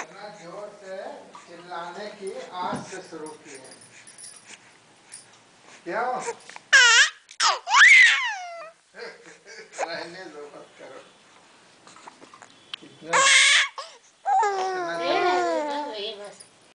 इतना ज़ोर से चिल्लाने की आज से शुरू की है क्यों? रहने दो, मत करो। इतना